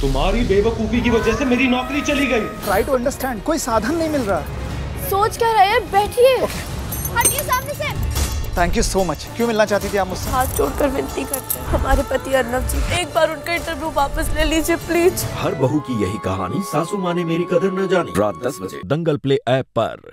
तुम्हारी बेवकूफ़ी की वजह से मेरी नौकरी चली गई। ट्राई टू अंडरस्टैंड कोई साधन नहीं मिल रहा। सोच क्या रहे हैं? बैठिए। हटिए सामने से। थैंक यू सो मच क्यों मिलना चाहती थी आप मुझसे? हाथ जोड़कर विनती करते हैं। हमारे पति अर्नब जी एक बार उनका इंटरव्यू वापस ले लीजिए प्लीज़ हर बहू की यही कहानी सासू माँ ने मेरी कदर न जानी। रात दस बजे। दंगल प्ले ऐप पर।